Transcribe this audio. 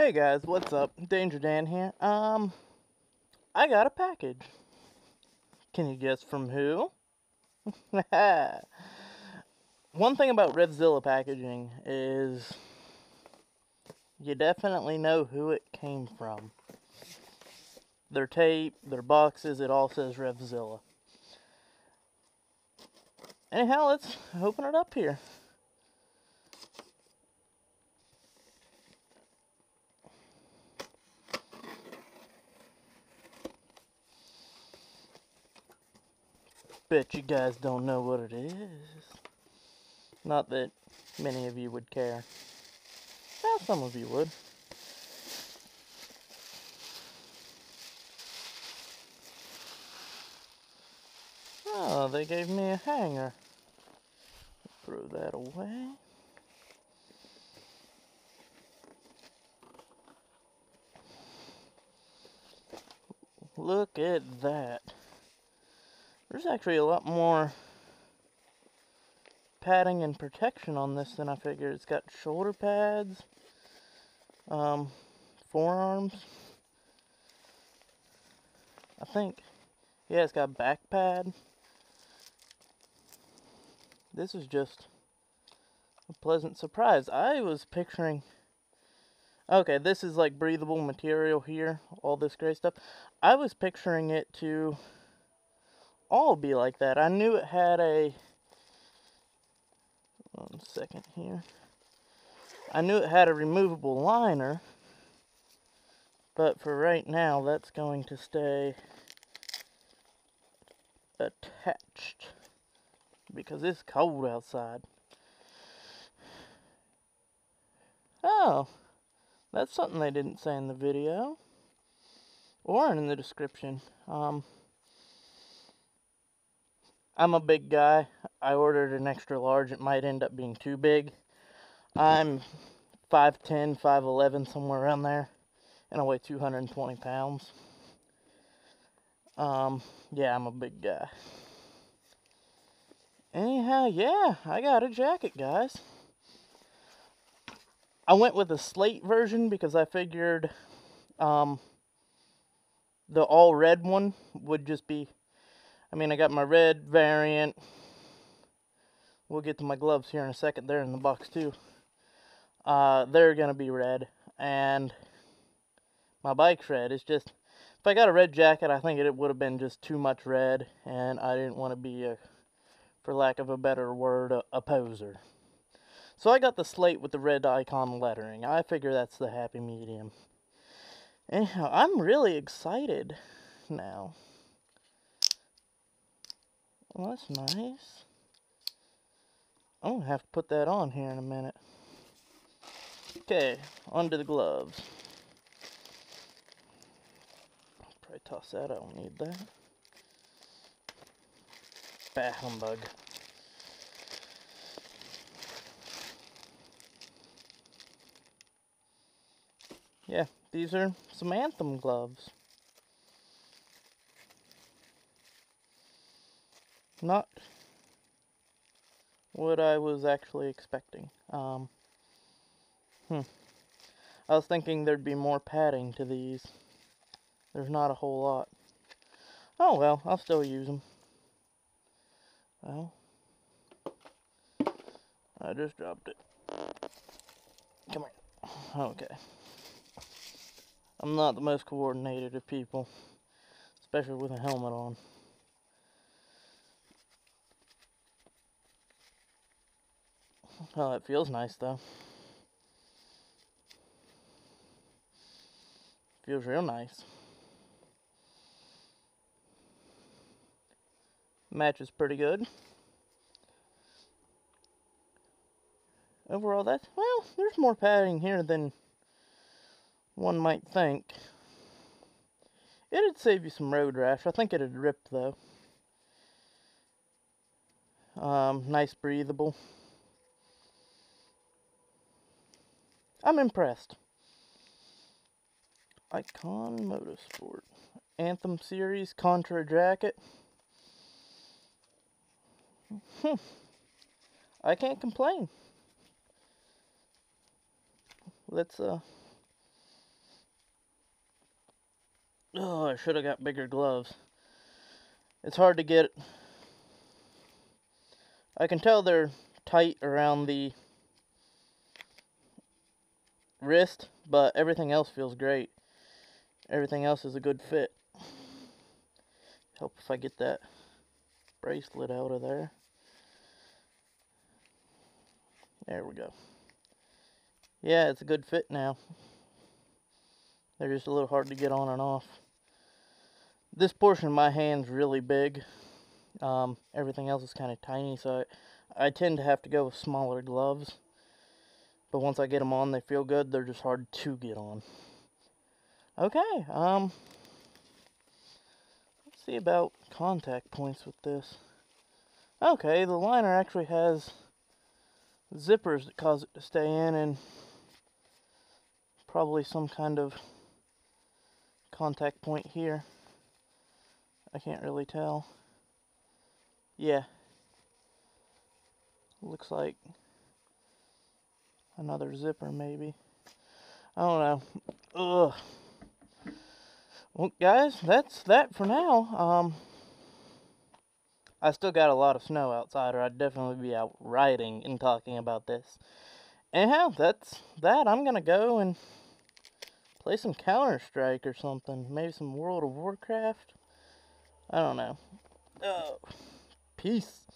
Hey guys, what's up? Danger Dan here. Um, I got a package. Can you guess from who? One thing about Revzilla packaging is you definitely know who it came from. Their tape, their boxes, it all says Revzilla. Anyhow, let's open it up here. Bet you guys don't know what it is. Not that many of you would care. Well, some of you would. Oh, they gave me a hanger. Throw that away. Look at that. There's actually a lot more padding and protection on this than I figured. It's got shoulder pads, um, forearms. I think, yeah, it's got back pad. This is just a pleasant surprise. I was picturing, okay, this is like breathable material here, all this gray stuff. I was picturing it to all be like that. I knew it had a. One second here. I knew it had a removable liner, but for right now, that's going to stay attached because it's cold outside. Oh, that's something they didn't say in the video or in the description. Um, I'm a big guy. I ordered an extra large. It might end up being too big. I'm 5'10", 5'11", somewhere around there. And I weigh 220 pounds. Um, yeah, I'm a big guy. Anyhow, yeah, I got a jacket, guys. I went with a slate version because I figured um, the all red one would just be I mean, I got my red variant. We'll get to my gloves here in a second. They're in the box too. Uh, they're going to be red. And my bike's red. It's just, if I got a red jacket, I think it would have been just too much red. And I didn't want to be, a, for lack of a better word, a, a poser. So I got the slate with the red icon lettering. I figure that's the happy medium. Anyhow, I'm really excited now. Well, that's nice. I'm going to have to put that on here in a minute. Okay, onto the gloves. Probably toss that, I don't need that. Bah humbug. Yeah, these are some Anthem gloves. Not what I was actually expecting. Um, hmm. I was thinking there'd be more padding to these. There's not a whole lot. Oh well, I'll still use them. Well, I just dropped it. Come here. Okay. I'm not the most coordinated of people, especially with a helmet on. Oh, it feels nice though. Feels real nice. Matches pretty good. Overall, that's, well, there's more padding here than one might think. It'd save you some road rash. I think it'd rip though. Um, nice breathable. I'm impressed. Icon Motorsport. Anthem Series Contra Jacket. Hmm. I can't complain. Let's uh Oh, I should have got bigger gloves. It's hard to get. I can tell they're tight around the wrist, but everything else feels great. Everything else is a good fit. Help if I get that bracelet out of there. There we go. Yeah, it's a good fit now. They're just a little hard to get on and off. This portion of my hand's really big. Um, everything else is kind of tiny, so I, I tend to have to go with smaller gloves. But once I get them on, they feel good. They're just hard to get on. Okay, um, let's see about contact points with this. Okay, the liner actually has zippers that cause it to stay in and probably some kind of contact point here. I can't really tell. Yeah. Looks like another zipper maybe. I don't know. Ugh. Well, guys, that's that for now. Um, I still got a lot of snow outside, or I'd definitely be out riding and talking about this. Anyhow, that's that. I'm gonna go and play some Counter Strike or something. Maybe some World of Warcraft. I don't know. Oh, peace.